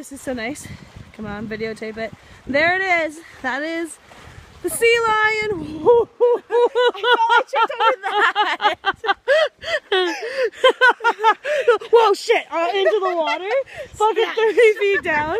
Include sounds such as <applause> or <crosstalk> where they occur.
This is so nice. Come on, videotape it. There it is. That is the sea lion. <laughs> I. <laughs> Whoa, shit. Uh, into the water. <laughs> Fucking 30 feet down.